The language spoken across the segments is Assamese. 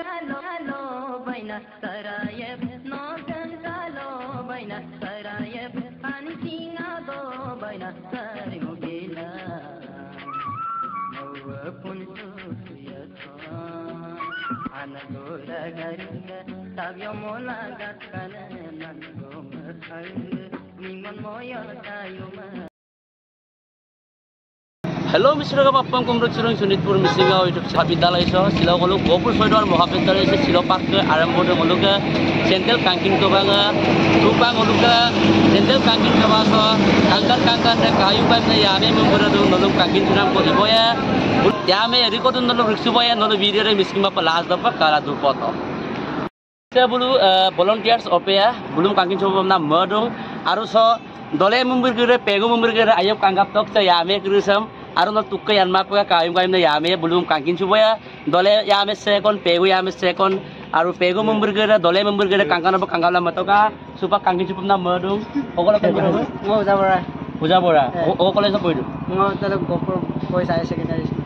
कालो कालो बैन सरायब नोजन कालो बैन सरायब पानी दो बैन सरी मुगेला। पुन्छु ಅನಗೋರ ಗರಿಗ मोला ಮೊಲ ಗಕ್ಕನ ನನ್ಗೋ ಮಕ್ಕಳು ನಿಮ್ಮ হেল্ল' মিশ্ৰ পাপ্পাং কুমৰক চিৰং শোণিতপুৰ মিচিংগাঁও ইউটিউব বিদ্যালয় ছ শিলং হলো গপুর সৈদর মহাবিদ্যালয় সে শিল পাককে আরম্ভ হলুকে সেন্ট্রেল কাঙ্কিন কবাঙা টুপাং হলুকে সেন্ট্রেল কাঙ্কিন কবা ছ কাঙ্কার কাঙ্কার নে কায়ু পাইম নে ইয়ামে মেম্বরে দু নলুম কাঙ্কিন চুনাম করি বয়া ইয়ামে এরিকো দু নলুম রিক্সু বয়া নলু ভিডিওরে মিসকিমা লাজ দপা কারা দুপত বলু ভলণ্টিয়াৰ্ছ অপেয়া বুলুম কাঙ্কিন চব নাম মদং আৰু ছ দলে মুম্বিৰ কৰে পেগু মুম্বিৰ কৰে আয়ব কাংগাপ তক আৰু ন তুক্কা ইয়ানমা পা কাহিম কাহিম নে ইয়ামে বুলুম কাঙ্কিন চুবয়া। দলে ইয়ামে চেকন পেগু ইয়ামে চেকন আৰু পেগু মুম্বিৰ কৰে দলে মুম্বিৰ কৰে কাংকান কাংগালা মতকা চুপা কাঙ্কিন চুপ নাম মই যাব পৰা। পূজা বৰা অ কলেজত পঢ়িলোঁ Gohpur boys higher secondary school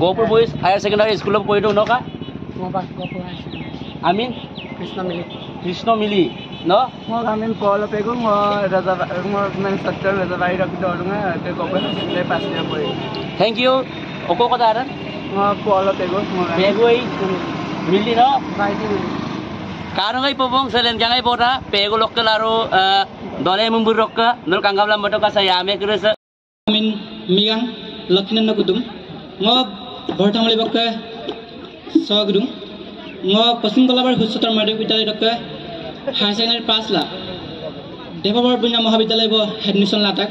Gohpur boys higher secondary স্কুলত পঢ়িলোঁ নকা মই পাছ গহপুৰ হায়াৰ ছেকেণ্ডাৰী মই আমিন কল পেগো মই ৰজা মই মানে সত্য ৰজাবাৰী ৰখি হায়াৰ ছেকেণ্ডাৰী পাছ ইয়াৰ পঢ়ি থেংক ইউ অকো কথা আৰু মই কল মই পেগুই মিলি ন কারঙ্গাই পবং সেলেন জাঙ্গাই পড়া পেগু লোকাল আরো দলে মুম্বুর রক্কা নল কাঙ্গাবলা মটকা সাই আমে করেছে আমিন মিগাং লক্ষিণান্ন কুটুম ম বৰ্তমালি বক্কে সগুদুং ম পশ্চিম কলাবাৰ উচ্চতৰ মাধ্যমিক বিদ্যালয় ডক্কে হায়াৰ ছেকেণ্ডেৰী পাঁচ লাখ দেৱগড় বুঙা মহাবিদ্যালয় এডমিশ্যন লাটাক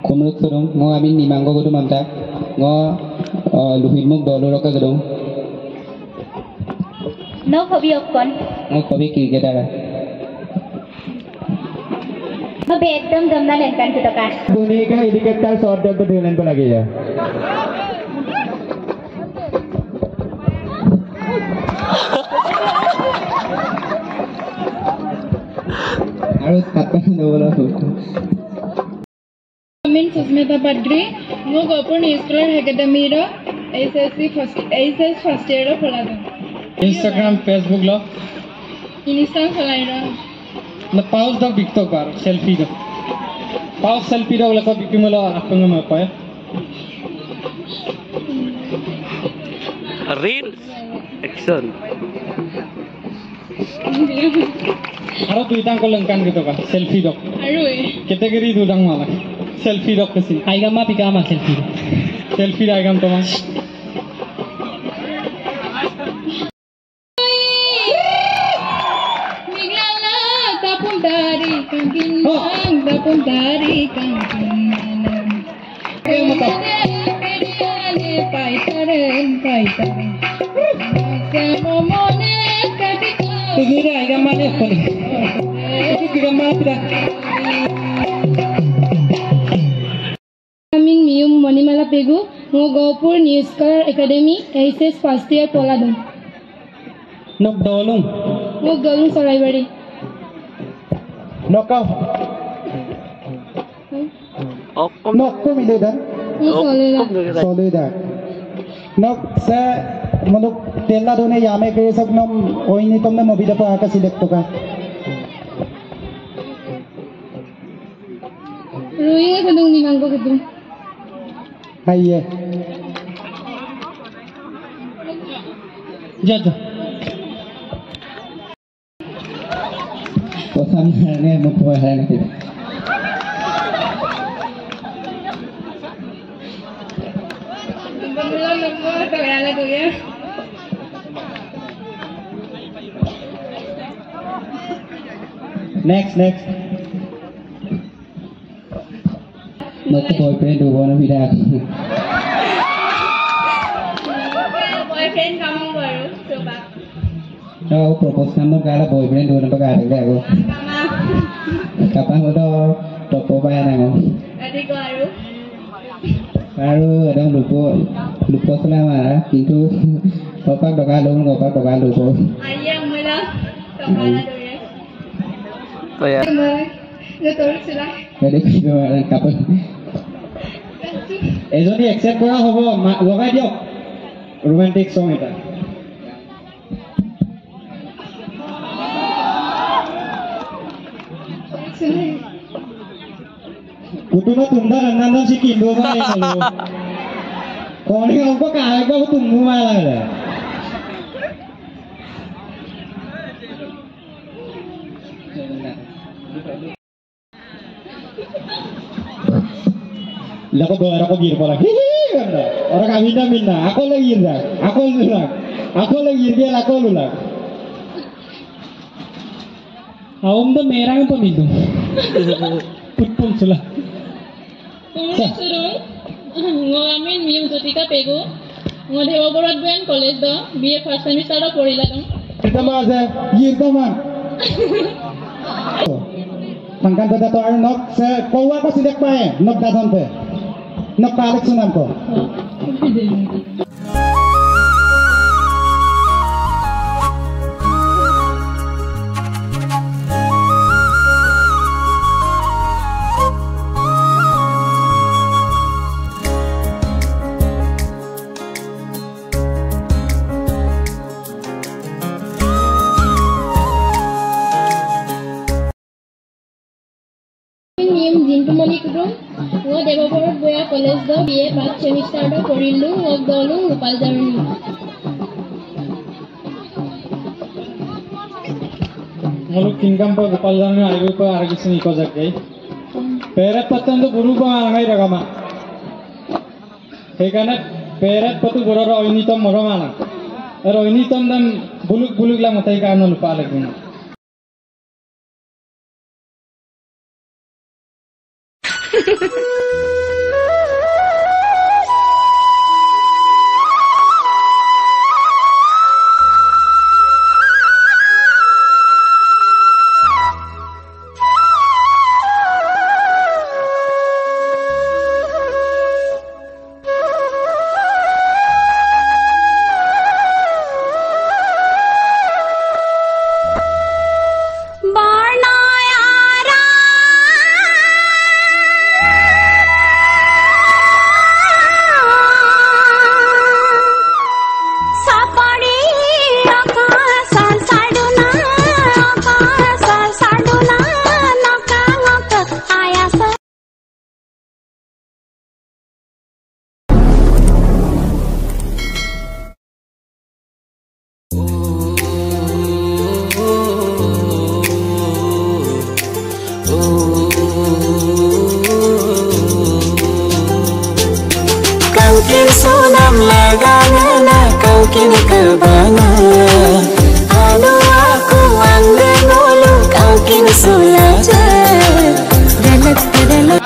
কমৰোধ কৰোঁ মই আমি নিমাংগ গৌতম মান্তা মই লোহিতমুখ দলৰকে গৌ মই কবি অকণ। মই কবি ক্ৰিকেটাৰ। একদম জমদাল এনকাউণ্টাৰ ধুনীয়াকৈ এডিকেটাৰ শ্বৰ্ট ডাউনটো ধুনীয়া লাগিছে Arut Patan Dola Hoto. Min Susmita Padri, ମୁଁ ଗୋପନ ଇସ୍କୁଲ ଏକାଡେମୀର ଏସ୍ଏସ୍ସି ଏସ୍ଏସ୍ ଫାର୍ଷ୍ଟ ଇୟର୍ର ଖୋଲାଦ ଇନଷ୍ଟାଗ୍ରାମ ଫେସବୁକ୍ଲ ଇନଷ୍ଟାଗ୍ରାମ ଖୋଲାଇର ନା ପାଉସ୍ ଦ ବିକ୍ତ ପାର ସେଲ୍ଫି ଦ ପାଉସ୍ ସେଲ୍ଫି ର ଉଲ୍ଲେଖ ବିକିମୂଲ ଆପଣଙ୍କ ମେ ପାଏ ରିଲ୍ ଏକ୍ସନ୍ আরও তুই তাঁক? করলেন কান গীত সেলফি দক ক্যাটেগরি দু দাম মালা? সেলফি দক কেছি আইগাম মা পিকা মা সেলফি সেলফি আইগাম তোমার। Tugira yang manis. Itu mium Monimala Pegu, News Color Academy, ASS first year Poladon. Oh, Nok dolung. Nok dolung sorai bari. Nok Nok kumilidan. Solidan. Solidan. Nok sa mondjuk például jámék éjszaknom, olyan nyitom nem a videópákat szidektoká. Rújé, kudung mi gangko kudung. Hayye. Jad. Osam halne mukwa halne. नको सगळ्याला तुझ्या next next មកទៅ friend ទៅបងវិដា boyfriend កំងបើទៅបាក់ដល់ propose តាមកាល boyfriend ទៅនឹងបកាដែរកាប់មកដល់ propose បានហ្នឹងអត់ទីក៏ কিন্তু কপাক টকা লওঁ কপাক টকা ল'ব Ayah mula Kepala tu ya তো ইয়া Dia turut sila সেইটো কি কৰিব কাপোৰ এজনী একচেপ্ট কৰা হ'ব মা- লগাই দিয়ক ৰোমান্টিক চং এটা Buti ko tumba nang nandun si Kimbo pa rin Kau ini ano ko kaya ko tumbo malang na. Lako doar ako gir pala. Hihi! Orang kami na minna. Ako lang gir na. Ako lulang. Ako lang dia ako lulang. Aum da merang pamidong. 풋봉슬라 কংগ্ৰেছলৈ আমি নিয়ম জ্যোতিকা পেগু মই দেৱবৰত Ben college the B A first চেমিষ্টাৰত পঢ়িলা দম ইৰদামা আছে ই ইৰদামা pangkan beda to arno se kowa ko sidek pae nok dadon pe nok kalek sunam ko Jintu মণি কুটুম মই দেৱপুৰত বয়া কলেজ দ বি এ পাঁচ ছেমিষ্টাৰটো কৰিলোঁ মোক গ'লোঁ ৰূপালজাৰণী হেল্ল' কিংডম পৰা গোপাল জানো আহিব পৰা আহি গৈছে নিকো যাকে। পেৰেড পাতানটো গৰু পৰা আহাই ৰাগামা। সেইকাৰণে পেৰেড পাতো গৰুৰ অন্যতম মৰমা আৰু অন্যতম দাম বুলুক বুলুক লাগোঁ সেইকাৰণে লোপা লাগিব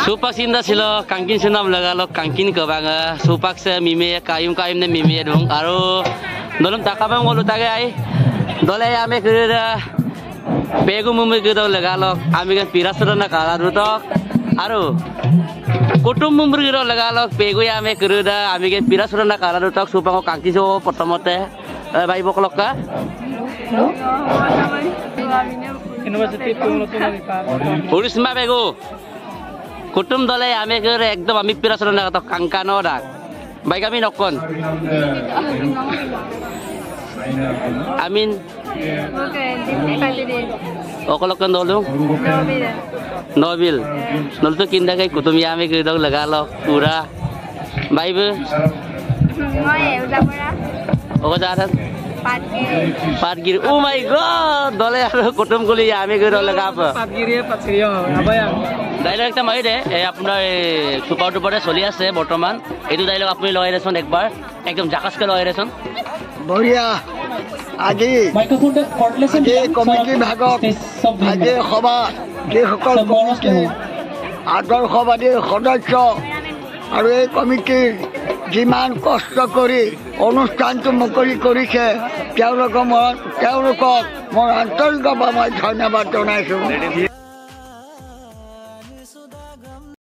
Supak sinda silo, kangkin sinda belaga lo, kangkin ke. Supak se mimi ya, kayum kayum ne dong. Aro, dolem takapa ngolu tagai, dole ya. Pegu মুমি গেদাও লগালো আমি পিৰাসৰ না কালা ৰুতক আৰু কুটুম মুম্বুৰ গিৰ লগালক পেগুই আমি কৰিদা আমি পিৰাচুৰ না কালা দুটক চুপাঙক কাংকিছো প্ৰথমতে। বাইব কলকা উৰিষ্মা বেগু। কুটুম দলে আমি একদম আমি না তো কাংকা ন ডাক বাইক আমি নকন আমিন। অকলকন দলু নবিল নলতো কিন্দা গাই কুটুমি আমি কৰি দক লগাল পুৰা বাইব অক যাহান পাটগিৰি ও মাই গড দলে আৰু কুটুম কলি আমি কৰি দক লগাব ডাইলগ একটা মাৰি দে এই আপোনাৰ এই চুপাৰ টুপাৰে চলি আছে বৰ্তমান এইটো ডাইলগ আপুনি লগাই দেচোন একবাৰ একদম জাকাচকে লগাই দেচোন বঢ়িয়া আজি আজি কমিটি ভাগত আজি সভা যিসকল কমিটিৰ আদৰ্শবাদী সদস্য আৰু এই কমিটিৰ যিমান কষ্ট কৰি অনুষ্ঠানটো মুকলি কৰিছে তেওঁলোকক মই তেওঁলোকক মই আন্তৰিকভাৱে মই ধন্যবাদ জনাইছোঁ।